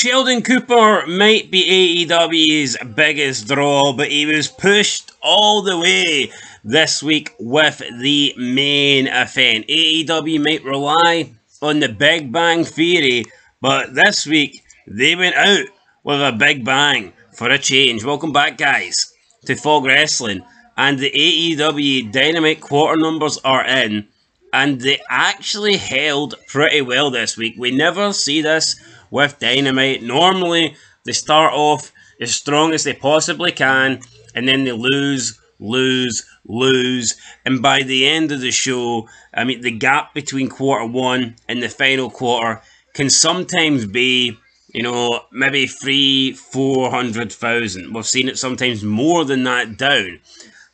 Sheldon Cooper might be AEW's biggest draw, but he was pushed all the way this week with the main event. AEW might rely on the Big Bang Theory, but this week they went out with a big bang for a change. Welcome back, guys, to Fog Wrestling. And the AEW Dynamite quarter numbers are in, and they actually held pretty well this week. We never see this with Dynamite. Normally, they start off as strong as they possibly can, and then they lose, lose, lose. And by the end of the show, I mean, the gap between quarter one and the final quarter can sometimes be, you know, maybe three, four hundred thousand. We've seen it sometimes more than that down.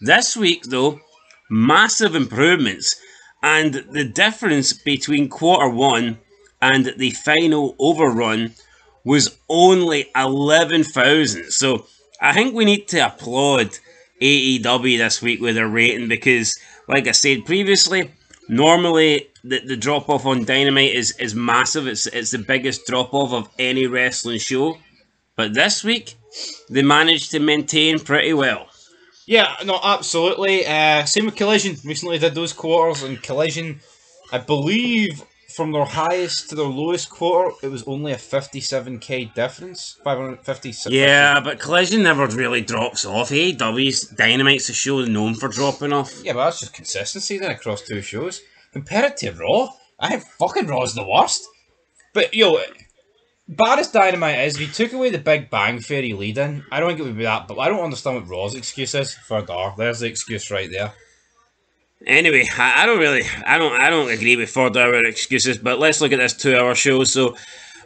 This week, though, massive improvements. And the difference between quarter one and the final overrun was only 11,000. So I think we need to applaud AEW this week with their rating because, like I said previously, normally the, the drop off on Dynamite is, is massive. It's, it's the biggest drop off of any wrestling show. But this week, they managed to maintain pretty well. Yeah, no, absolutely. Uh, same with Collision. Recently did those quarters, and Collision, I believe, from their highest to their lowest quarter, it was only a 57k difference. 556. Yeah, but Collision never really drops off. Eh? AEW's Dynamite's a show known for dropping off. Yeah, but that's just consistency then across two shows. Compare it to Raw. I think fucking Raw's the worst. But, yo, bad as Dynamite is, if you took away the Big Bang Theory lead in, I don't think it would be that. But I don't understand what Raw's excuse is for Dar. There's the excuse right there. Anyway, I, I don't really, I don't, I don't agree with four-hour excuses. But let's look at this two-hour show. So,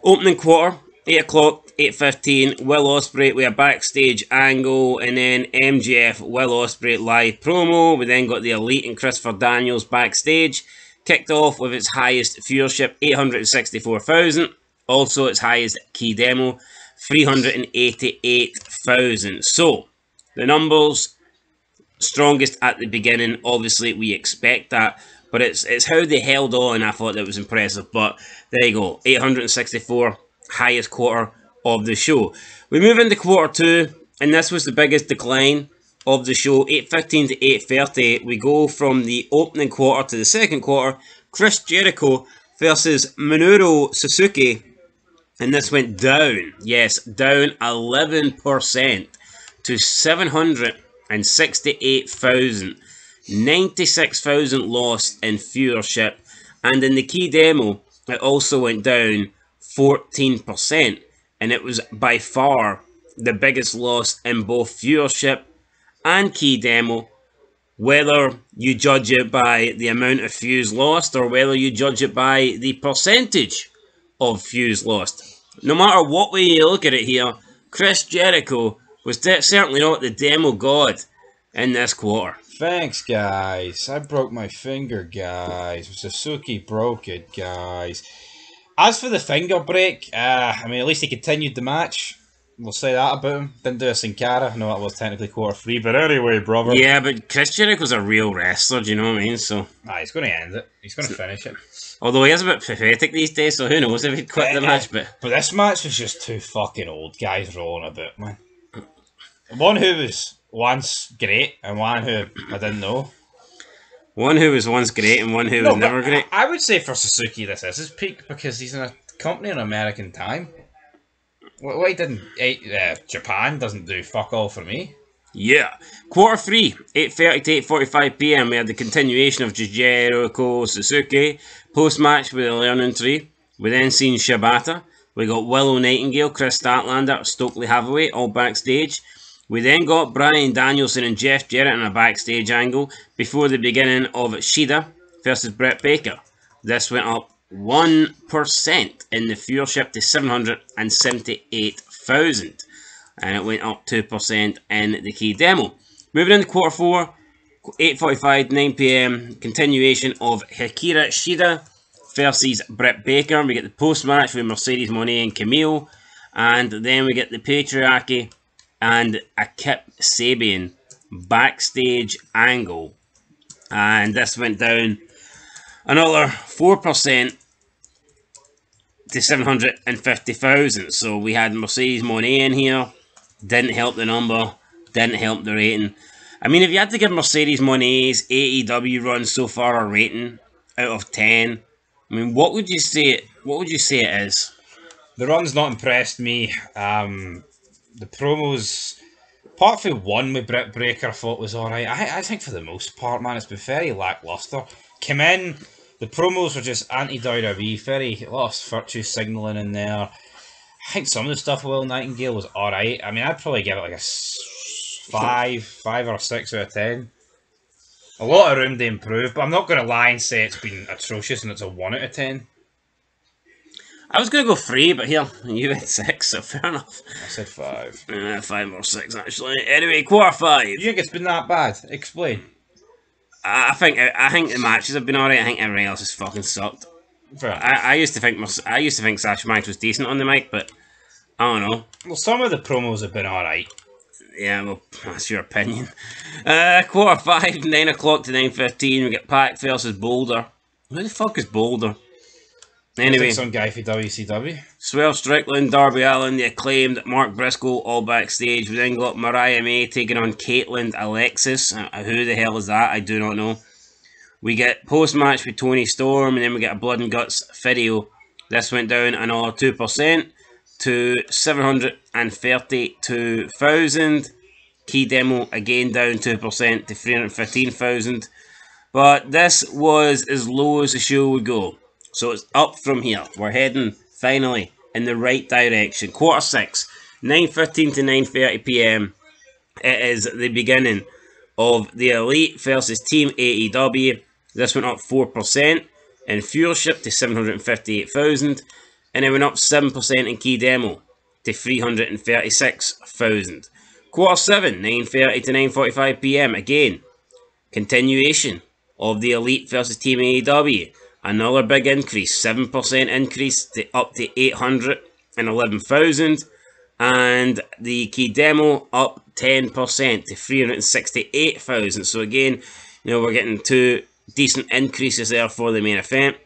opening quarter, eight o'clock, eight fifteen. Will Ospreay with a backstage angle, and then MJF, Will Ospreay live promo. We then got the Elite and Christopher Daniels backstage. Kicked off with its highest viewership, eight hundred sixty-four thousand. Also, its highest key demo, three hundred eighty-eight thousand. So, the numbers strongest at the beginning. Obviously, we expect that, but it's it's how they held on. I thought that was impressive. But there you go, 864, highest quarter of the show. We move into quarter two, and this was the biggest decline of the show, 8.15 to 8.30. We go from the opening quarter to the second quarter. Chris Jericho versus Minoru Suzuki, and this went down. Yes, down 11% to 700 and 68,000. 96,000 lost in viewership. And in the key demo, it also went down 14%. And it was by far the biggest loss in both viewership and key demo. Whether you judge it by the amount of views lost or whether you judge it by the percentage of views lost. No matter what way you look at it here, Chris Jericho was certainly not the demo god in this quarter. Thanks, guys. I broke my finger, guys. Suzuki broke it, guys. As for the finger break, uh, I mean, at least he continued the match. We'll say that about him. Didn't do a Sin Cara. No, it was technically quarter three, but anyway, brother. Yeah, but Chris Jericho's a real wrestler, do you know what I mean? So. Ah, he's going to end it. He's going to finish it. Although he is a bit pathetic these days, so who knows if he'd quit the match, but... But this match was just two fucking old guys rolling about, man. One who was once great and one who I didn't know. One who was once great and one who no, was never great. I would say for Suzuki this is his peak because he's in a company in American time. Why didn't uh, Japan doesn't do fuck all for me? Yeah. Quarter three, 8.30 to 8.45 pm, we had the continuation of Jericho Suzuki. Post-match with the Learning Tree. We then seen Shibata. We got Willow Nightingale, Kris Statlander, Stokely Hathaway, all backstage. We then got Bryan Danielson and Jeff Jarrett in a backstage angle before the beginning of Shida versus Britt Baker. This went up 1% in the viewership to 778,000 and it went up 2% in the key demo. Moving into quarter 4, 8.45, 9pm, continuation of Hikaru Shida versus Britt Baker. We get the post-match with Mercedes Moné and Kamille. And then we get the Patriarchy and a Kip Sabian backstage angle. And this went down another 4% to 750,000. So we had Mercedes Moné in here. Didn't help the number. Didn't help the rating. I mean, if you had to give Mercedes Moné's AEW run so far a rating out of 10, I mean, what would you say? What would you say it is? The run's not impressed me. Um, the promos, apart from one with Britt Breaker, I thought was alright. I, I think for the most part, man, it's been very lackluster. Came in, the promos were just anti WWE, very lost virtue signalling in there. I think some of the stuff Will Nightingale was alright. I mean, I'd probably give it like a five, five or six out of ten. A lot of room to improve, but I'm not going to lie and say it's been atrocious and it's a one out of ten. I was going to go three, but here, you had six, so fair enough. I said five. Uh, five or six, actually. Anyway, quarter five. You think it's been that bad? Explain. I think I think the matches have been alright. I think everything else has fucking sucked. I, I used to think I used to think Sasha Banks was decent on the mic, but I don't know. Well, some of the promos have been alright. Yeah, well, that's your opinion. Uh, quarter five, nine o'clock to nine fifteen. We get Pac versus Boulder. Who the fuck is Boulder? Anyway, some guy for WCW. Swerve Strickland, Darby Allin, the acclaimed Mark Briscoe, all backstage. We then got Mariah May taking on Kaitlyn Alexis. Uh, who the hell is that? I do not know. We get post match with Toni Storm, and then we get a Blood and Guts video. This went down another 2% to 732,000. Key demo again down 2% to 315,000. But this was as low as the show would go. So it's up from here. We're heading finally in the right direction. Quarter six, 9.15 to 9.30 p.m. It is the beginning of the Elite versus Team AEW. This went up 4% in viewership to 758,000 and it went up 7% in key demo to 336,000. Quarter 7, 9.30 to 9.45 p.m. Again, continuation of the Elite versus Team AEW. Another big increase, 7% increase to up to 811,000. And the key demo up 10% to 368,000. So again, you know, we're getting two decent increases there for the main event.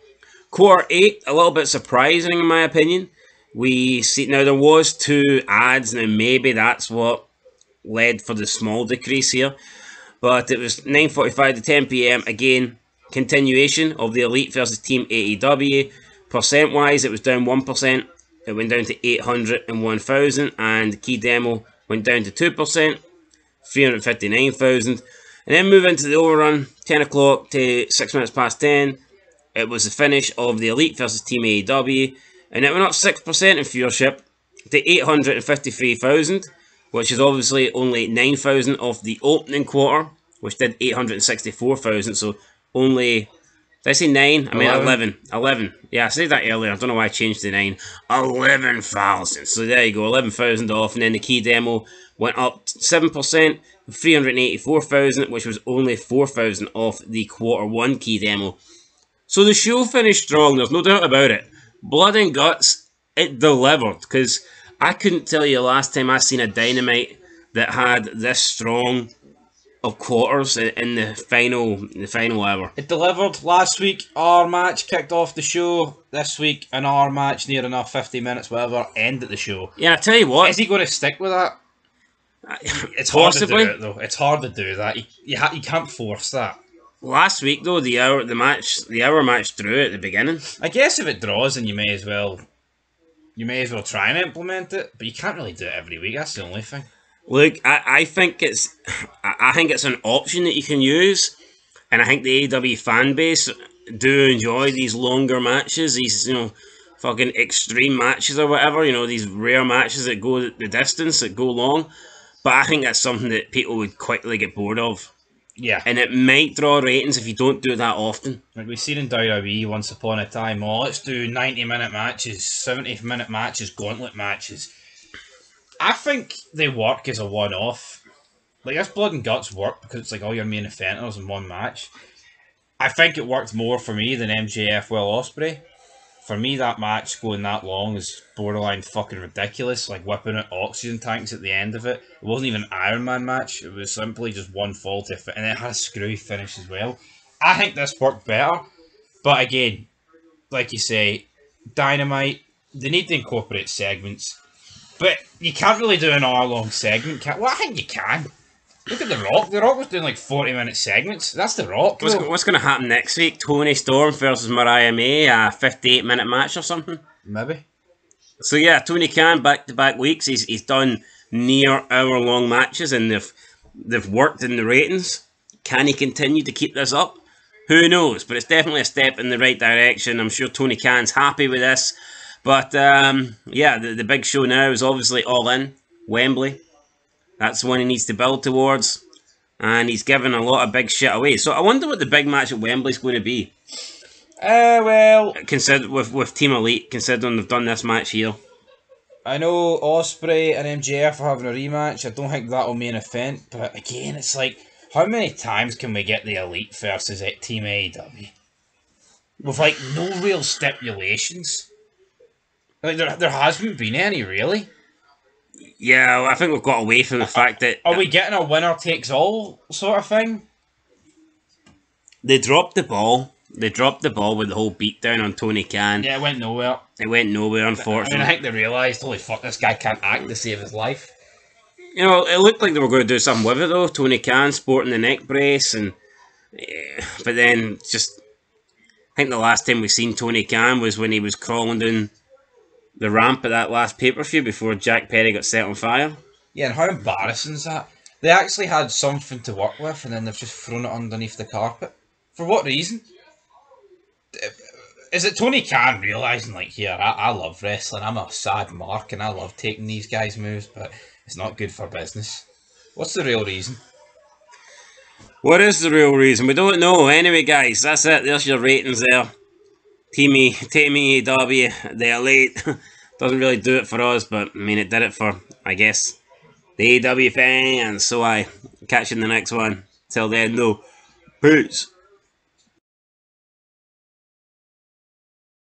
Quarter 8, a little bit surprising in my opinion. We see, now there was two ads, now maybe that's what led for the small decrease here. But it was 9.45 to 10 p.m. Again, continuation of the Elite versus Team AEW. Percent wise, it was down 1%. It went down to 801,000, and key demo went down to 2%, 359,000. And then move into the overrun, 10 o'clock to 6 minutes past 10. It was the finish of the Elite versus Team AEW, and it went up 6% in viewership to 853,000, which is obviously only 9,000 off the opening quarter, which did 864,000. So only did I say 9? I mean 11. 11. Yeah, I said that earlier. I don't know why I changed the 9. 11,000. So there you go, 11,000 off. And then the key demo went up 7%, 384,000, which was only 4,000 off the quarter 1 key demo. So the show finished strong, there's no doubt about it. Blood and Guts, it delivered. Because I couldn't tell you last time I seen a Dynamite that had this strong of quarters in the final the final hour. It delivered last week. Our match kicked off the show. This week, an hour match, near enough fifty minutes, whatever, ended the show. Yeah, I tell you what, is he going to stick with that? It's Possibly. hard to do it though. It's hard to do that. You you, ha- you can't force that. Last week though, the hour the match the hour match drew at the beginning. I guess if it draws, then you may as well you may as well try and implement it, but you can't really do it every week. That's the only thing. Look, I, I think it's I think it's an option that you can use, and I think the AW fan base do enjoy these longer matches, these you know fucking extreme matches or whatever, you know these rare matches that go the distance that go long. But I think that's something that people would quickly get bored of. Yeah. And it might draw ratings if you don't do it that often. Like we've seen in WWE once upon a time, oh, let's do 90 minute matches, 70 minute matches, gauntlet matches. I think they work as a one off. Like this blood and guts work because it's like all your main offenders in one match. I think it worked more for me than MJF Will Ospreay. For me, that match going that long is borderline fucking ridiculous. Like whipping out oxygen tanks at the end of it. It wasn't even an Iron Man match. It was simply just one fall to fit, and it had a screwy finish as well. I think this worked better, but again, like you say, Dynamite they need to incorporate segments, but you can't really do an hour long segment. Can well, I think you can. Look at the Rock. The Rock was doing like forty minute segments. That's the Rock. What's, though. what's going to happen next week? Toni Storm versus Mariah May, a 58 minute match or something? Maybe. So yeah, Tony Khan back to back weeks. He's he's done near hour long matches and they've they've worked in the ratings. Can he continue to keep this up? Who knows? But it's definitely a step in the right direction. I'm sure Tony Khan's happy with this. But um, yeah, the, the big show now is obviously all in Wembley. That's the one he needs to build towards. And he's given a lot of big shit away. So I wonder what the big match at Wembley's going to be. Uh, well, Consider with with Team Elite, considering they've done this match here. I know Ospreay and MJF are having a rematch. I don't think that'll main event, but again, it's like, how many times can we get the Elite versus Team AEW? With like no real stipulations. Like there, there hasn't been any really. Yeah, well, I think we've got away from the fact that Are we getting a winner takes all sort of thing? they dropped the ball. They dropped the ball with the whole beatdown on Tony Khan. Yeah, it went nowhere. It went nowhere, I mean, I think they realised, holy fuck, this guy can't act to save his life. You know, it looked like they were going to do something with it though. Tony Khan sporting the neck brace, and eh, but then just I think the last time we seen Tony Khan was when he was crawling down the ramp at that last pay per view before Jack Perry got set on fire. Yeah, and how embarrassing is that? They actually had something to work with, and then they've just thrown it underneath the carpet. For what reason? Eh, is it Tony Khan realizing, like, here, I, I love wrestling, I'm a sad mark, and I love taking these guys' moves, but it's not good for business? What's the real reason? What is the real reason? We don't know. Anyway, guys, that's it. There's your ratings there. Team E, Team AEW, they're late. Doesn't really do it for us, but I mean, it did it for, I guess, the AEW fans. So I catch you in the next one. Till then, though, peace.